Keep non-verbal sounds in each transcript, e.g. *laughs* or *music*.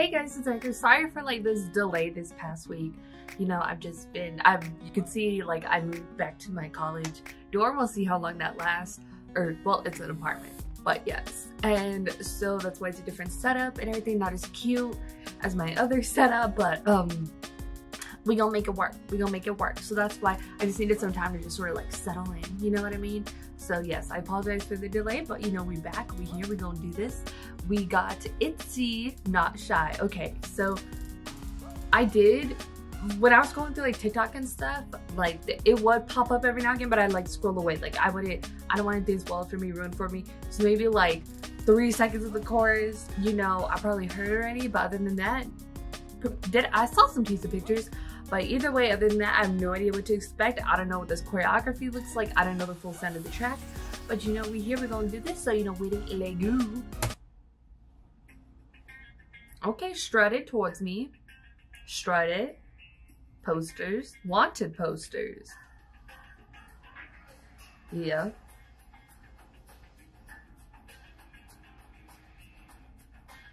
Hey guys, it's Erika. Sorry for like this delay this past week. You know, I've just been, I've, you can see like I moved back to my college dorm. We'll see how long that lasts. Or, well, it's an apartment, but yes. And so that's why it's a different setup and everything, not as cute as my other *laughs* setup, but um, we gonna make it work. We gonna make it work. So that's why I just needed some time to just sort of like settle in. You know what I mean? So yes, I apologize for the delay, but you know, we back, we here, we gonna do this. We got Itzy, Not Shy. Okay, so I did, when I was going through like TikTok and stuff, like it would pop up every now and again, but I like scroll away. Like I wouldn't, I don't want anything spoiled for me, ruined for me. So maybe like three seconds of the chorus, you know, I probably heard already, but other than that, did I saw some teaser pictures, but either way, other than that, I have no idea what to expect. I don't know what this choreography looks like. I don't know the full sound of the track. But you know, we here, we're gonna do this, so you know, waiting, let go. Okay, it towards me. Strut it. Posters. Wanted posters. Yeah.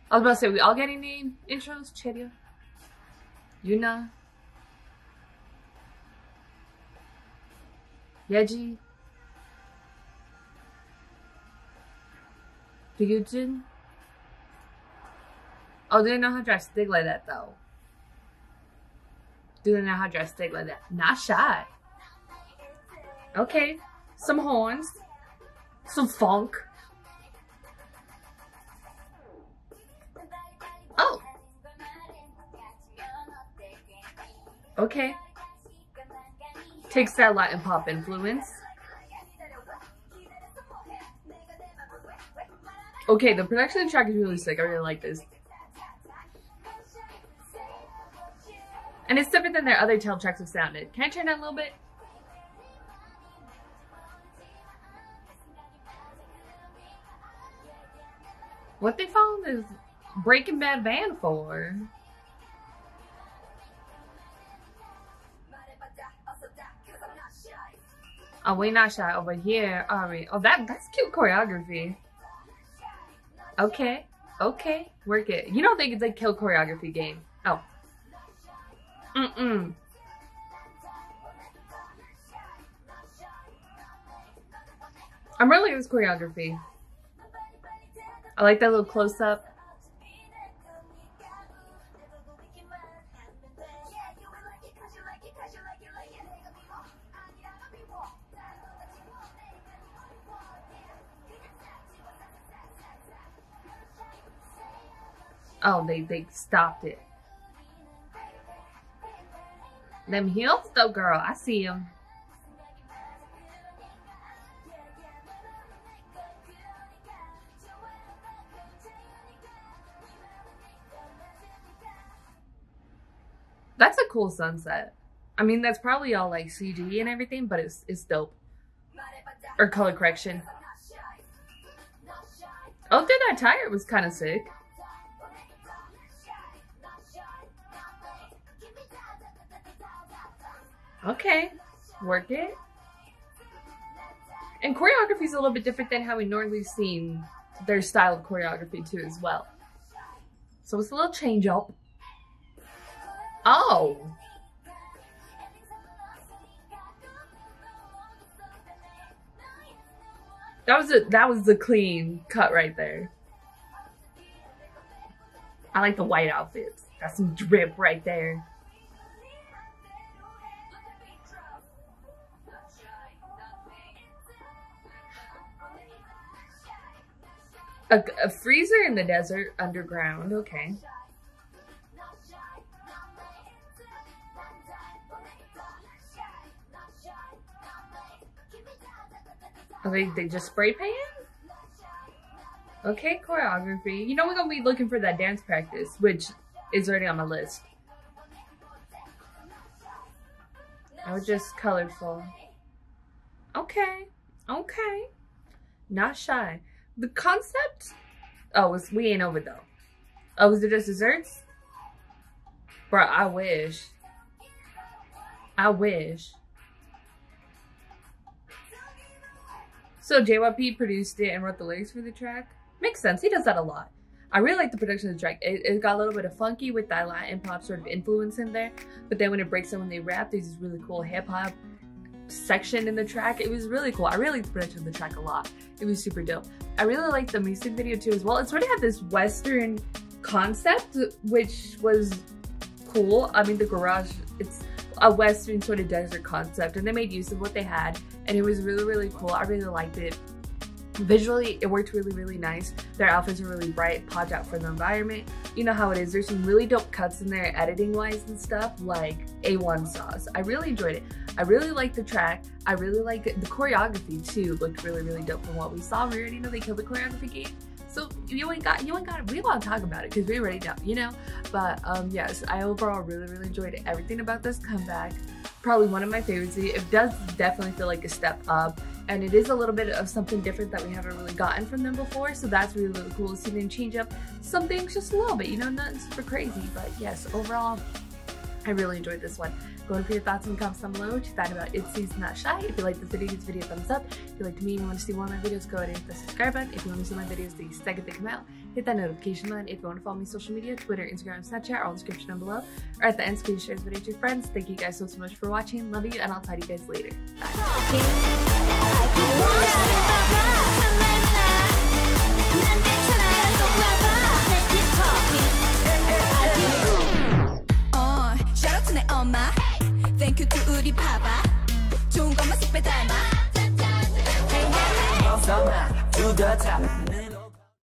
I was about to say, we all getting name intros? Chaeryeong? Yuna? Yeji? Ryujin? Oh, do they know how to dress stick like that though? Do they know how to dress stick like that? Not shy. Okay. Some horns. Some funk. Oh. Okay. Takes that Latin pop influence. Okay, the production of the track is really sick. I really like this. And it's different than their other tail tracks have sounded. Can I turn that a little bit? What they found is Breaking Bad van for? Oh, we not shy over here, are? Oh, that that's cute choreography. Okay, okay, work it. You don't think it's a kill choreography game? Oh. Mm-mm. I'm really into choreography. I like that little close-up. Oh, they, they stopped it. Them heels though, girl. I see them. That's a cool sunset. I mean, that's probably all like CG and everything, but it's, it's dope. Or color correction. Oh, through that tire was kind of sick. Okay, work it. And choreography is a little bit different than how we normally seen their style of choreography too as well. So it's a little change up. Oh. That was a that was the clean cut right there. I like the white outfits. Got some drip right there. A, a freezer in the desert underground. Okay. Are they, they just spray paint? Okay, choreography. You know we're gonna be looking for that dance practice, which is already on my list. I was just colorful. Okay, okay. Not shy. The concept? Oh, was, we ain't over though. Oh, was it just desserts? Bro, I wish. I wish. So JYP produced it and wrote the lyrics for the track. Makes sense. He does that a lot. I really like the production of the track. It, it got a little bit of funky with that Latin pop sort of influence in there, but then when it breaks down when they rap, there's this really cool hip hop section in the track. It was really cool. I really the production the track a lot. It was super dope. I really liked the music video too as well. It sort of had this western concept, which was cool. I mean, the garage, it's a western sort of desert concept and they made use of what they had and it was really, really cool. I really liked it. Visually, it worked really, really nice. Their outfits are really bright, popped out for the environment. You know how it is. There's some really dope cuts in there editing-wise and stuff, like A1 sauce. I really enjoyed it. I really liked the track. I really liked the choreography too. Looked really, really dope from what we saw. We already know they killed the choreography game. So you ain't got, you ain't got, we want to talk about it because we already know, you know? But um, yes, I overall really, really enjoyed everything about this comeback. Probably one of my favorites. It does definitely feel like a step up and it is a little bit of something different that we haven't really gotten from them before so that's really really cool to see them change up some things just a little bit you know nothing super crazy but yes overall I really enjoyed this one. Go and put your thoughts in the comments down below you thought about Itzy's Not Shy. If you like this video, give this video a thumbs up. If you like me and you want to see more of my videos, go ahead and hit the subscribe button. If you want to see my videos the second they come out, hit that notification button. If you want to follow me on social media, Twitter, Instagram, Snapchat, all in the description down below. Or at the end, please share this video to your friends. Thank you guys so, so much for watching. Love you, and I'll talk to you guys later. Thank you to 우리 바바 좋은 것만 쏙 빼닮아 Summer to the top